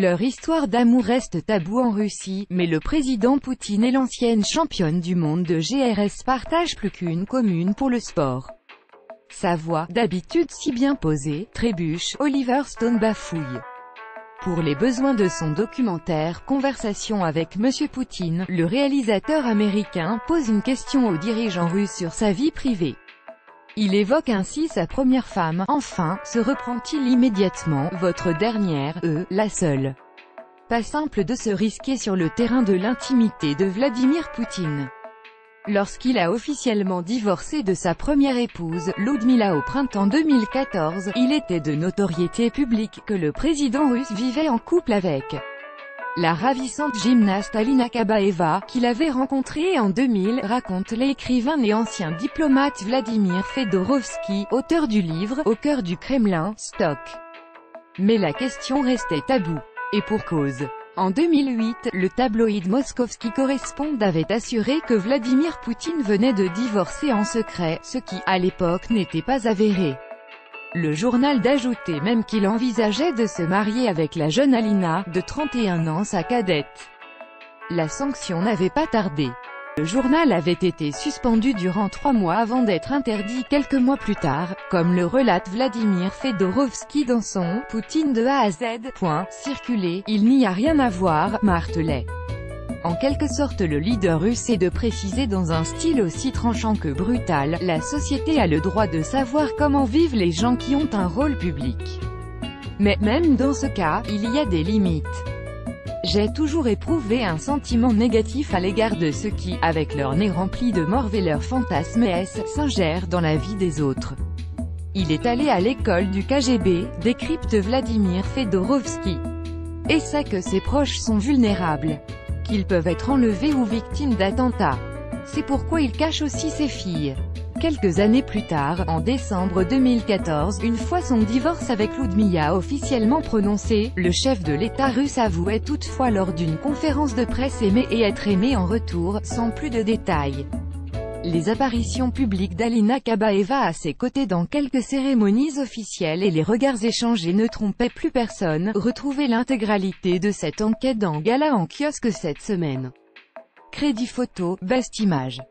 leur histoire d'amour reste tabou en Russie, mais le président Poutine et l'ancienne championne du monde de GRS partagent plus qu'une commune pour le sport. Sa voix, d'habitude si bien posée, trébuche, Oliver Stone bafouille. Pour les besoins de son documentaire Conversation avec Monsieur Poutine, le réalisateur américain pose une question au dirigeant russe sur sa vie privée. Il évoque ainsi sa première femme, enfin, se reprend-il immédiatement, votre dernière, eux, la seule. Pas simple de se risquer sur le terrain de l'intimité de Vladimir Poutine. Lorsqu'il a officiellement divorcé de sa première épouse, Ludmila au printemps 2014, il était de notoriété publique que le président russe vivait en couple avec la ravissante gymnaste Alina Kabaeva, qu'il avait rencontrée en 2000, raconte l'écrivain et ancien diplomate Vladimir Fedorovski, auteur du livre « Au cœur du Kremlin », Stock. Mais la question restait taboue. Et pour cause. En 2008, le tabloïd Moskovski Correspond avait assuré que Vladimir Poutine venait de divorcer en secret, ce qui, à l'époque n'était pas avéré. Le journal d'ajouter même qu'il envisageait de se marier avec la jeune Alina, de 31 ans sa cadette. La sanction n'avait pas tardé. Le journal avait été suspendu durant trois mois avant d'être interdit quelques mois plus tard, comme le relate Vladimir Fedorovski dans son « Poutine de A à Z ». Il n'y a rien à voir, martelait. En quelque sorte le leader russe est de préciser dans un style aussi tranchant que brutal, la société a le droit de savoir comment vivent les gens qui ont un rôle public. Mais, même dans ce cas, il y a des limites. J'ai toujours éprouvé un sentiment négatif à l'égard de ceux qui, avec leur nez rempli de morve et leurs fantasmes s'ingèrent dans la vie des autres. Il est allé à l'école du KGB, décrypte Vladimir Fedorovski. Et sait que ses proches sont vulnérables qu'ils peuvent être enlevés ou victimes d'attentats. C'est pourquoi il cache aussi ses filles. Quelques années plus tard, en décembre 2014, une fois son divorce avec Ludmilla officiellement prononcé, le chef de l'État russe avouait toutefois lors d'une conférence de presse aimer et être aimé en retour, sans plus de détails. Les apparitions publiques d'Alina Kabaeva à ses côtés dans quelques cérémonies officielles et les regards échangés ne trompaient plus personne. Retrouvez l'intégralité de cette enquête dans Gala en kiosque cette semaine. Crédit photo, best image.